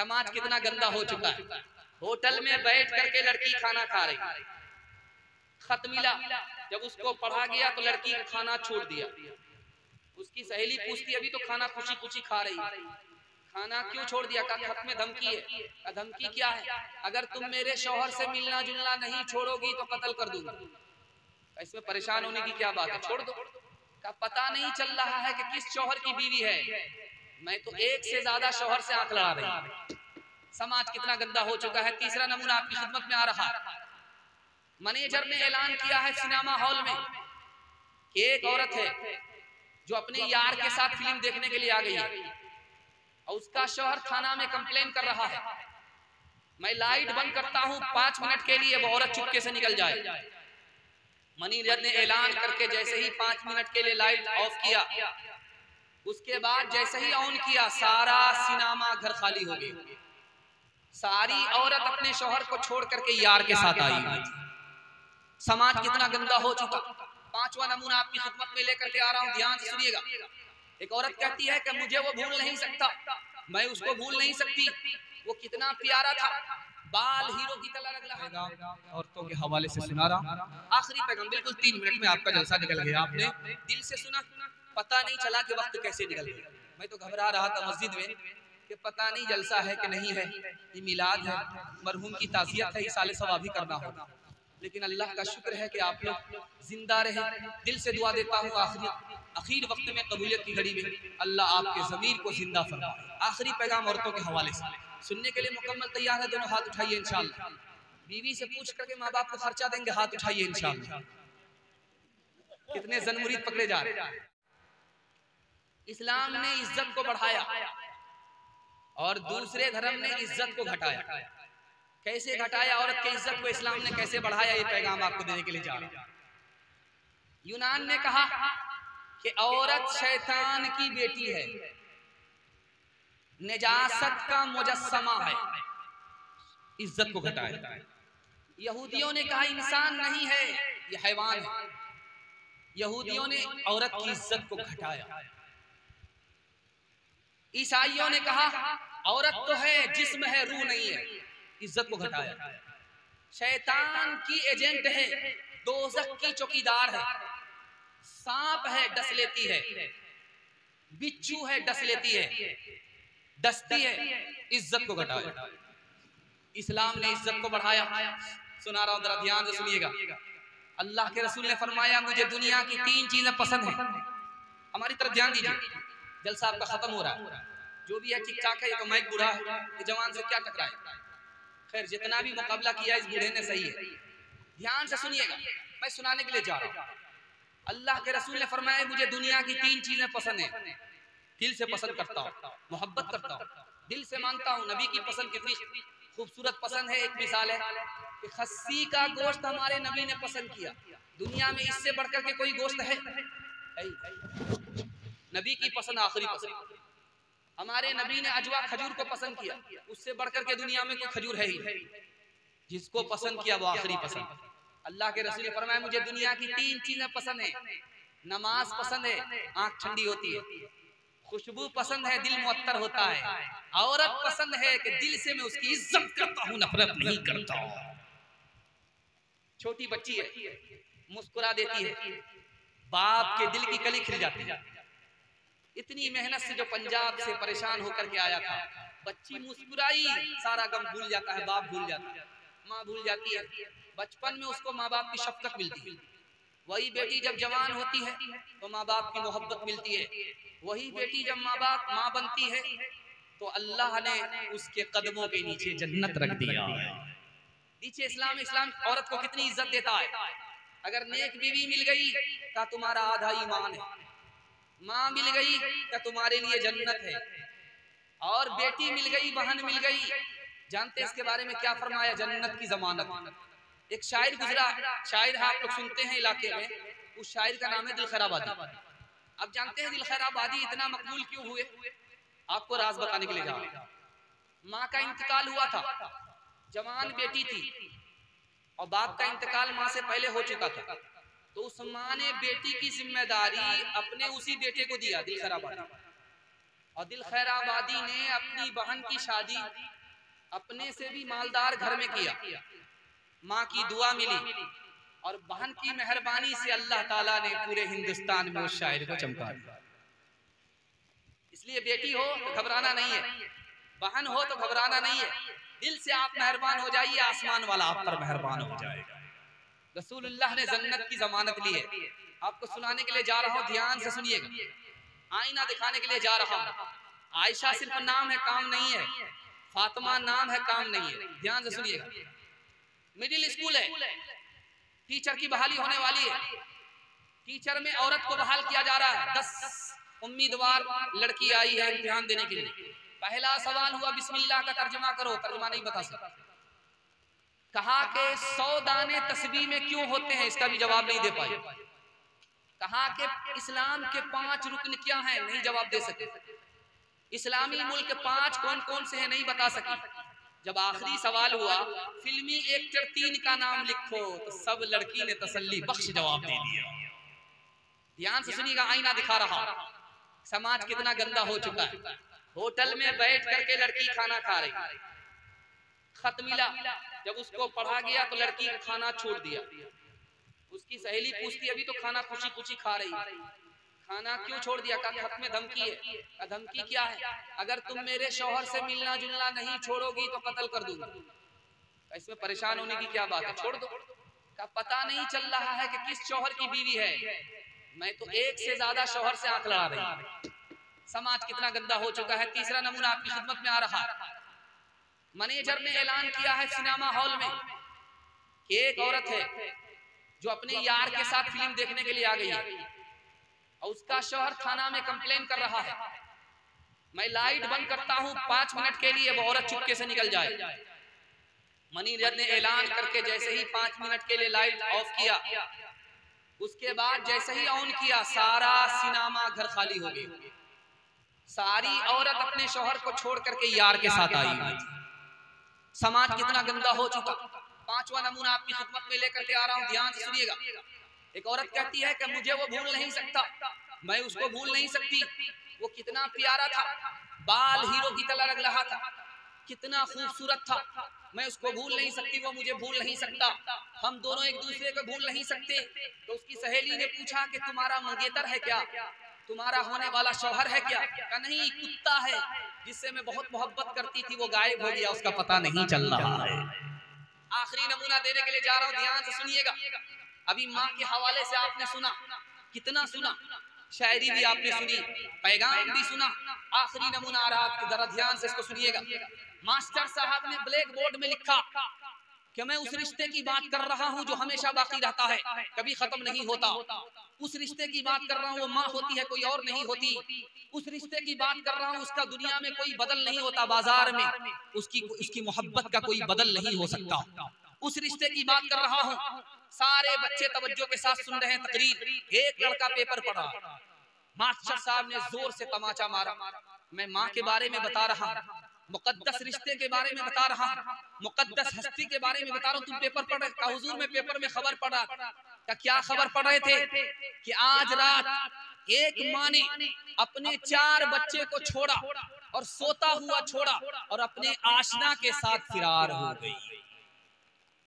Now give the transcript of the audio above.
समाज कितना गंदा हो चुका है होटल में बैठ करके लड़की खाना खा रही। खत मिला। जब उसको पढ़ा गया तो लड़की खाना छोड़ दिया। उसकी सहेली पूछती अभी तो खाना खुशी खुशी खा रही खाना क्यों छोड़ दिया? का खत में धमकी है। धमकी क्या है? अगर तुम मेरे शोहर से मिलना जुलना नहीं छोड़ोगी तो कत्ल कर दूँगा। इसमें परेशान होने की क्या बात है? छोड़। दो का पता नहीं चल रहा है कि किस शौहर की बीवी है। मैं तो एक से ज़्यादा शौहर से आँख लड़ा रही समाज कितना गंदा हो चुका है, तीसरा नमूना आपकी खिदमत में आ रहा है। मैनेजर ने ऐलान किया है सिनेमा हॉल में एक औरत है जो अपने यार के साथ फ़िल्म देखने के लिए आ गई है और उसका शोहर थाना में कंप्लेन कर रहा है। मैं लाइट बंद करता हूँ, पाँच मिनट के लिए वो औरत चुपके से निकल जाए। मैनेजर ने ऐलान करके जैसे ही पाँच मिनट के लिए लाइट ऑफ़ किया उसके बाद जैसे ही ऑन किया सारा सिनेमा घर खाली हो गया। सारी औरत अपने शोहर को छोड़ करके यार के साथ आई। हुई समाज कितना गंदा हो चुका। पांचवा नमूना आपकी खिदमत में लेकर के आ रहा हूँ ध्यान से सुनिएगा। एक औरत कहती है कि मुझे वो भूल नहीं सकता। मैं उसको भूल नहीं सकती। वो कितना प्यारा था। बाल हीरो की तरह लग रहा है औरतों के हवाले से सुना रहा। आखिरी पैगाम बिल्कुल तीन मिनट में आपका जलसा निकल गया। आपने दिल से सुना। पता नहीं चला कि वक्त कैसे निकल गया। मैं तो घबरा रहा था मस्जिद में कि पता नहीं जलसा है कि नहीं है। ये मिलाद है, मरहूम की ताजियत है साले सवाब भी करना होगा। लेकिन अल्लाह का शुक्र है कि आप लोग ज़िंदा रहे। दिल से दुआ देता हूँ, आखिरी, आखिर वक्त में कबूलियत की घड़ी में अल्लाह आपके ज़मीर को ज़िंदा फरमाए। आखिरी पैगाम औरतों के हवाले से। सुनने के लिए मुकम्मल तैयार है, दोनों हाथ उठाइए इंशाल्लाह। बीवी से पूछ करके माँ बाप को खर्चा देंगे, हाथ उठाइए इंशाल्लाह। कितने जनमुरीद पकड़े जा रहे इस्लाम ने इज़्ज़त को बढ़ाया और दूसरे धर्म ने इज़्ज़त को घटाया। कैसे घटाया? औरत की इज़्ज़त को इस्लाम ने कैसे बढ़ाया? ये पैगाम आपको देने के लिए जा रहा यूनान ने कहा कि औरत शैतान की बेटी है। निजासत का मुजस्मा है। इज़्ज़त को घटाया। यहूदियों ने कहा, इंसान नहीं है, ये हैवान है। यहूदियों ने औरत की इज़्ज़त को घटाया। ईसाइयों ने कहा, औरत तो है, जिस्म है, रूह नहीं है। इज़्ज़त को घटाया। शैतान की एजेंट है दोजक की चौकीदार है। सांप है, डस लेती है। बिच्छू है, डस लेती है। डसती है, इज़्ज़त को घटाया। इस्लाम ने इज़्ज़त को बढ़ाया। सुना रहा हूँ, जरा ध्यान से सुनिएगा। अल्लाह के रसूल ने फरमाया, मुझे दुनिया की तीन चीज़ें पसंद है। हमारी तरफ़ ध्यान दीजिए। जलसा आपका खत्म हो रहा है। जो भी है ठीक ठाक है, ये तो मैं बूढ़ा है, ये जवान से क्या टकराए? खैर, जितना भी मुकाबला किया इस बूढ़े ने, सही है। ध्यान से सुनिएगा, मैं सुनाने के लिए जा रहा हूँ। अल्लाह के रसूल ने फरमाया, मुझे दुनिया की तीन चीज़ें पसंद है। दिल से पसंद करता हूँ, मोहब्बत करता हूँ। दिल से मानता हूँ, नबी की पसंद कितनी खूबसूरत पसंद है, एक मिसाल है कि खस्सी का गोश्त हमारे नबी ने पसंद किया। दुनिया में इससे बढ़कर के कोई गोश्त है। नबी की पसंद आखिरी पसंद। हमारे नबी ने अजवा खजूर को पसंद किया। उससे बढ़कर के दुनिया में कोई खजूर है ही जिसको पसंद किया वो आखिरी पसंद। अल्लाह के रसूल ने फरमाया, मुझे दुनिया की तीन चीज़ें पसंद है। नमाज़ पसंद है, आँख ठंडी होती है। खुशबू पसंद है, दिल मुअत्तर होता है। औरत पसंद है कि दिल से मैं उसकी इज़्ज़त करता हूँ, नफरत नहीं करता। छोटी बच्ची है, मुस्कुरा देती है। बाप के दिल की कली खिल जाती है। इतनी मेहनत से जो पंजाब से परेशान होकर के आया था, बच्ची मुस्कुराई, सारा गम भूल जाता है, बाप भूल जाता है। माँ भूल जाती है। बचपन में उसको माँ बाप की शफकत मिलती है। वही बेटी जब जवान होती है तो माँ बाप की मोहब्बत मिलती है। वही बेटी जब माँ बाप माँ बनती है तो अल्लाह ने उसके कदमों के नीचे जन्नत रख दिया नीचे इस्लाम इस्लाम औरत को कितनी इज़्ज़त देता है। अगर नेक बीवी मिल गई तो तुम्हारा आधा ईमान है। माँ मिल गई तो तुम्हारे लिए जन्नत है। और बेटी मिल गई बहन मिल गई। जानते इसके बारे में क्या फरमाया? जन्नत की जमानत। एक शायर गुजरा शायर आप लोग सुनते हैं इलाके में। उस शायर का नाम है दिल खैराबादी अब जानते हैं दिल खैराबादी इतना मकबूल क्यों हुए? आपको राज बताने के लिए जा माँ का इंतकाल हुआ था। जवान बेटी थी। और बाप का इंतकाल माँ से पहले हो चुका था। तो उस माँ ने बेटी की ज़िम्मेदारी अपने उसी बेटे को दिया, दिल खराब और दिल खैर आबादी ने अपनी बहन की शादी अपने से भी मालदार घर में किया। माँ की दुआ मिली और बहन की मेहरबानी से अल्लाह ताला ने पूरे हिंदुस्तान में उस शायर को चमका दिया। इसलिए बेटी हो तो घबराना नहीं है, बहन हो तो घबराना नहीं है। दिल से आप मेहरबान हो जाइए, आसमान वाला आप पर मेहरबान हो जाएगा रसूलुल्लाह ने जन्नत की जमानत ली है। आपको सुनाने के लिए जा रहा हूँ, ध्यान से सुनिएगा। आईना दिखाने के लिए जा रहा हूँ। आयशा सिर्फ़ नाम है, काम नहीं है। फातिमा नाम है, काम नहीं है। ध्यान से सुनिएगा। मिडिल स्कूल है। टीचर की बहाली होने वाली है। टीचर में औरत को बहाल किया जा रहा है। दस उम्मीदवार लड़की आई है इम्तिहान देने के लिए। पहला सवाल हुआ, बिस्मिल्लाह का तर्जमा करो। तर्जमा नहीं बता सकता। कहा के सौ दाने तस्वीर में क्यों होते हैं? इसका भी जवाब नहीं दे पाए कहा के इस्लाम के पाँच रुकन क्या हैं? नहीं जवाब दे सके। इस्लामी मुल्क पाँच कौन कौन से हैं? नहीं बता सकी। जब आखिरी सवाल हुआ, फिल्मी एक्टर तीन का नाम लिखो तो सब लड़की ने तसल्ली बख्श जवाब दे दिया। ध्यान से सुनिएगा, आईना दिखा रहा। समाज कितना गंदा हो चुका है। होटल में बैठ करके लड़की खाना खा रही। खत मिला। जब उसको पढ़ा गया तो लड़की खाना छोड़ दिया। उसकी सहेली पूछती, अभी तो खाना खुशी खुशी खा रही खाना क्यों छोड़ दिया? का खत में धमकी है। धमकी क्या है? अगर तुम मेरे शौहर से मिलना जुलना नहीं छोड़ोगी तो कत्ल कर दूँगा। इसमें परेशान होने की क्या बात है? छोड़ दो। का पता नहीं चल रहा है कि किस शोहर की बीवी है। मैं तो एक से ज़्यादा शोहर से आँख लड़ा रही समाज कितना गंदा हो चुका है। तीसरा नमूना आपकी खिदमत में आ रहा मैनेजर ने ऐलान किया है सिनेमा हॉल में कि एक औरत है जो अपने यार के साथ फ़िल्म देखने के लिए आ गई है। और उसका शोहर थाना में कंप्लेन कर रहा है। मैं लाइट बंद करता हूँ पाँच मिनट के लिए वो औरत चुपके से निकल जाए। मैनेजर ने ऐलान करके जैसे ही पाँच मिनट के लिए लाइट ऑफ़ किया। उसके बाद जैसे ही ऑन किया सारा सिनेमा घर खाली हो गया। सारी औरत अपने शोहर को छोड़ करके यार के साथ आई हुई समाज कितना गंदा हो चुका। पांचवा नमूना आपकी खिदमत में लेकर के आ रहा हूँ ध्यान से सुनिएगा। एक औरत कहती है कि मुझे वो भूल नहीं सकता। मैं उसको भूल नहीं सकती। वो कितना प्यारा था। बाल हीरो की तरह लग रहा था। कितना खूबसूरत था। मैं उसको भूल नहीं सकती वो मुझे भूल नहीं सकता। हम दोनों एक दूसरे को भूल नहीं सकते। तो उसकी सहेली ने पूछा कि तुम्हारा मंगेतर है क्या? तुम्हारा होने वाला शौहर है क्या? का नहीं कुत्ता है। जिससे मैं बहुत मोहब्बत करती थी वो गायब हो गया उसका पता नहीं चल रहा है। आखिरी नमूना देने के लिए जा रहा हूँ ध्यान से सुनिएगा। अभी माँ के हवाले से आपने सुना। कितना सुना? शायरी भी आपने सुनी पैगाम भी सुना। आखिरी नमूना आ रहा आपके जरा ध्यान से इसको सुनिएगा। मास्टर साहब ने ब्लैक बोर्ड में लिखा कि मैं उस रिश्ते की बात कर रहा हूँ जो हमेशा बाकी रहता है कभी खत्म नहीं होता। उस रिश्ते की बात कर रहा हूँ वो माँ होती है कोई और नहीं होती। उस रिश्ते की बात कर रहा हूँ उसका दुनिया में कोई बदल नहीं होता बाज़ार में। उसकी उसकी मोहब्बत का कोई बदल नहीं हो सकता। उस रिश्ते की बात कर रहा हूँ। सारे बच्चे तवज्जो के साथ सुन रहे हैं तकरीर। एक लड़का पेपर पढ़ा। मास्टर साहब ने ज़ोर से तमाचा मारा। मैं माँ के बारे में बता रहा मुकद्दस रिश्ते के बारे में बता रहा। मुकद्दस हस्ती के बारे में बता रहा हूँ तुम पेपर पढ़ रहे हुजूर में पेपर में खबर पढ़। क्या का क्या खबर पढ़ रहे थे? कि आज रात एक माँ ने अपने चार बच्चे को छोड़ा और सोता हुआ छोड़ा और अपने आशना के साथ फिरार हो गई।